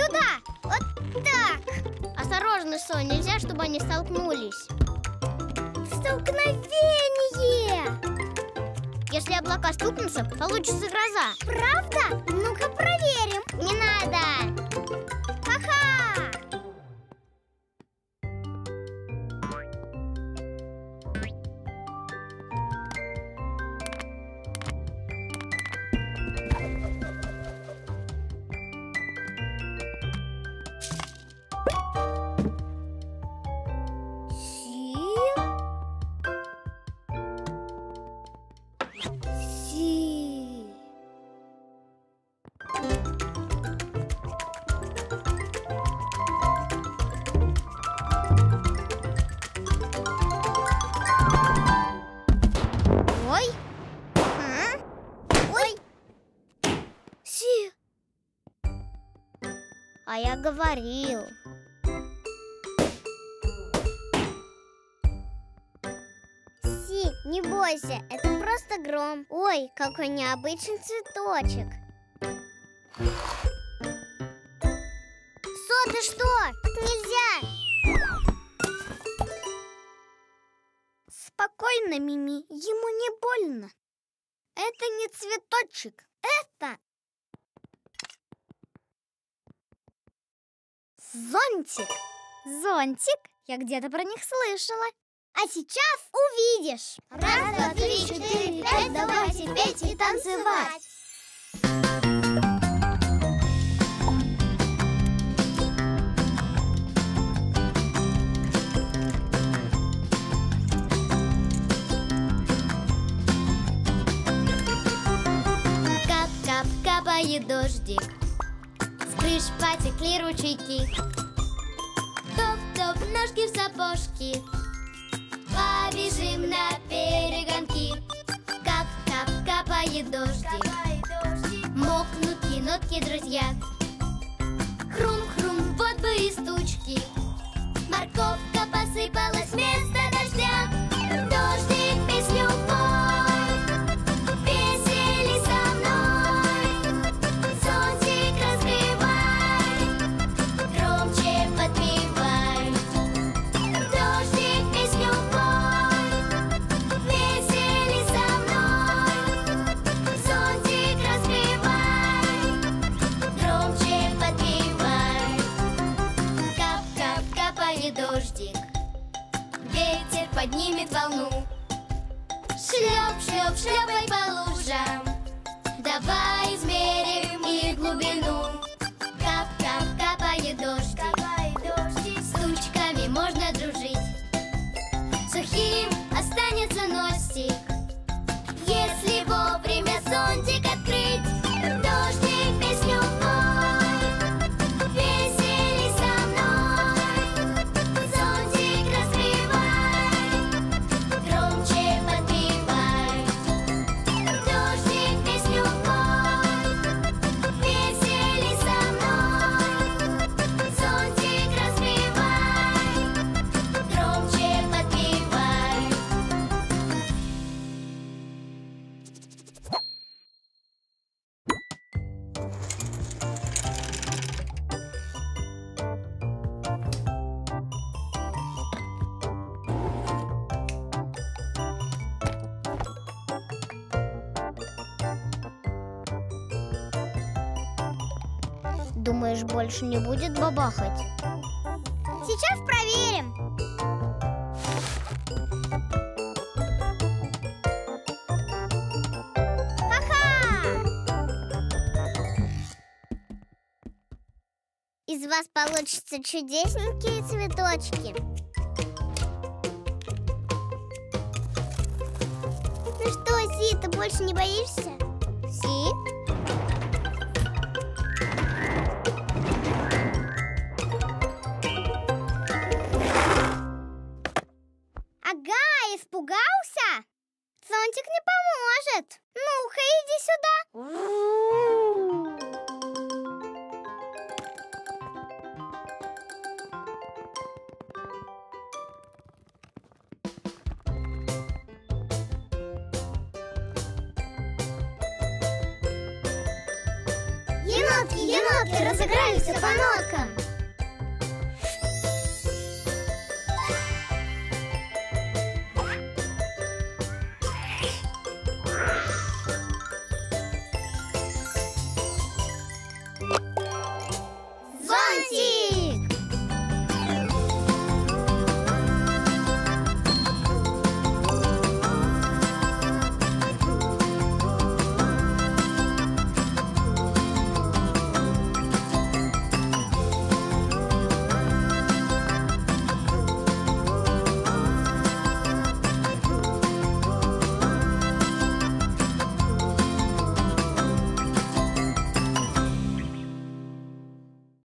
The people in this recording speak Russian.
Сюда! Вот так! Осторожно, Сонь, нельзя, чтобы они столкнулись. Столкновение! Если облака стукнутся, получится гроза. Правда? Ну-ка проверим. А я говорил. Си, не бойся, это просто гром. Ой, какой необычный цветочек. Со, ты что? Так нельзя. Спокойно, Мими, ему не больно. Это не цветочек, это зонтик. Зонтик? Я где-то про них слышала. А сейчас увидишь. Раз, два, три, четыре, пять, давайте петь и танцевать. Кап-кап, капает дождик Крыш потекли ручейки. Топ-топ, ножки в сапожки. Побежим наперегонки. Кап-кап, капает дождик. Мокнут енотки, друзья. Хрум-хрум, вот бы из тучки. Морковка посыпалась вместо дождя Шлеп, шлеп, шлепай по лужам. Давай измерим их глубину. Кап-кап, капает дождик С тучками можно дружить. Сухим останется носик Думаешь, больше не будет бабахать? Сейчас проверим. Ха-ха! Из вас получатся чудесненькие цветочки. Ну что, Си, ты больше не боишься? Поможет. Ну-ка, иди сюда. Енотки, енотки, разыгрались по ноткам